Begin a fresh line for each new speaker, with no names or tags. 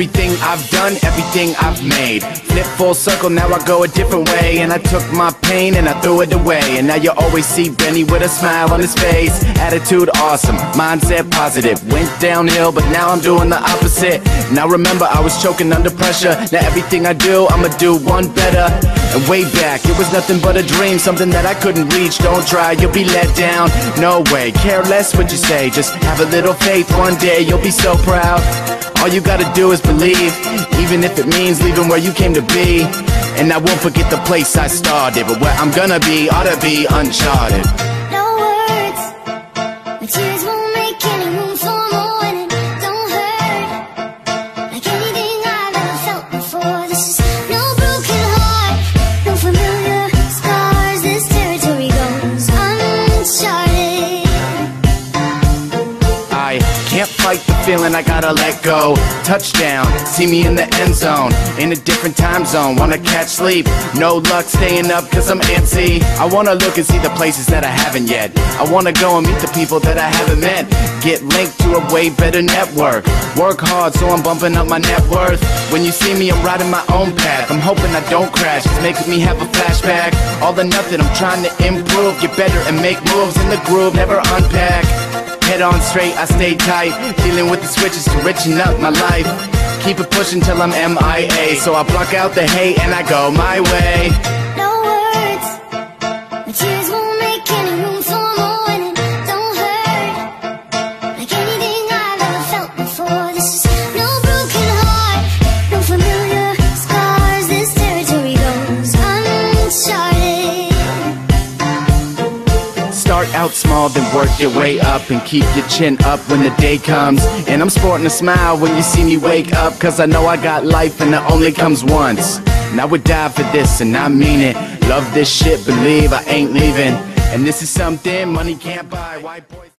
I've done, everything I've made. Flip full circle, now I go a different way. And I took my pain and I threw it away. And now you always see Benny with a smile on his face. Attitude awesome, mindset positive. Went downhill, but now I'm doing the opposite. Now remember, I was choking under pressure. Now everything I do, I'ma do one better. And way back, it was nothing but a dream, something that I couldn't reach. Don't try, you'll be let down. No way, care less what you say. Just have a little faith, one day you'll be so proud. All you gotta do is believe, even if it means leaving where you came to be. And I won't forget the place I started, but where I'm gonna be ought to be uncharted.
No words, my tears won't
fight the feeling I gotta let go. Touchdown, see me in the end zone. In a different time zone, wanna catch sleep. No luck staying up cause I'm antsy. I wanna look and see the places that I haven't yet. I wanna go and meet the people that I haven't met. Get linked to a way better network. Work hard so I'm bumping up my net worth. When you see me, I'm riding my own path. I'm hoping I don't crash. It's making me have a flashback. All or nothing, I'm trying to improve. Get better and make moves in the groove, never unpack. Head on straight, I stay tight. Dealing with the switches to richen up my life. Keep it pushing till I'm MIA. So I block out the hate and I go my way. Out small, then work your way up and keep your chin up when the day comes. And I'm sporting a smile when you see me wake up, cause I know I got life and it only comes once. And I would die for this, and I mean it. Love this shit, believe I ain't leaving. And this is something money can't buy. White boy.